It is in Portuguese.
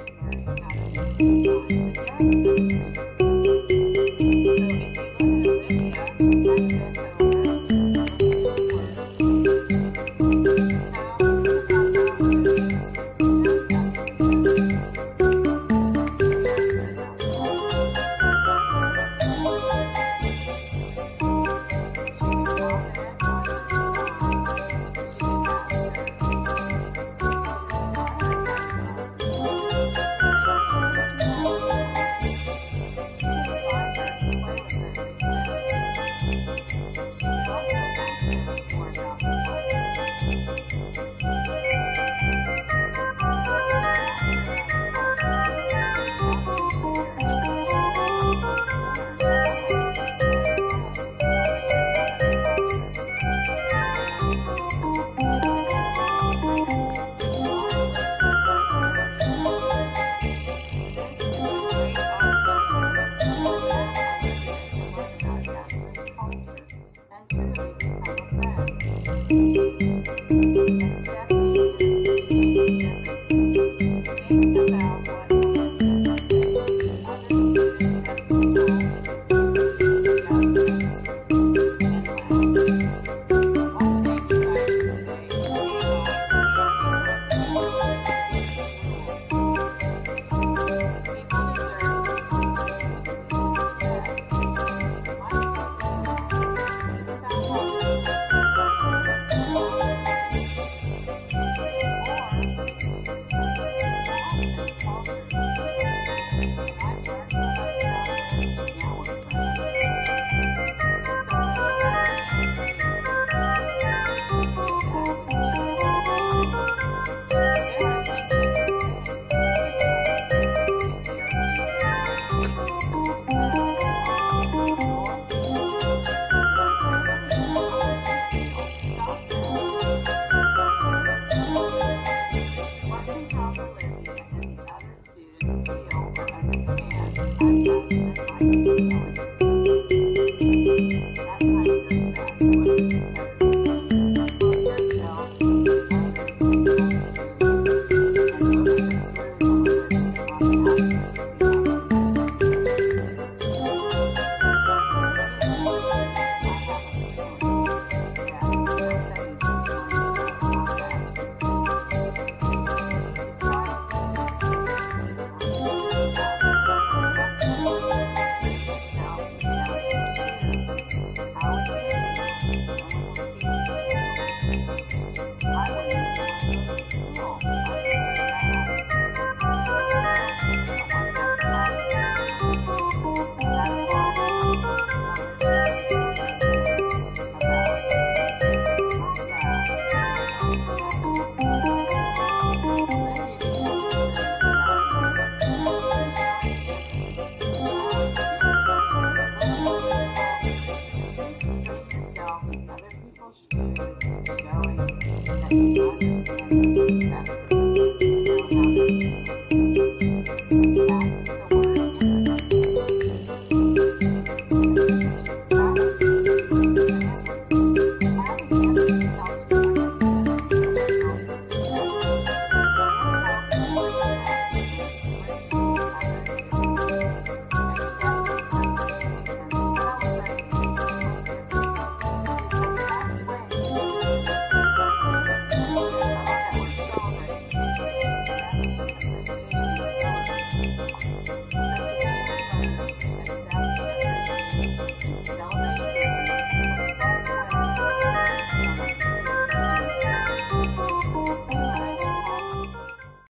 Martin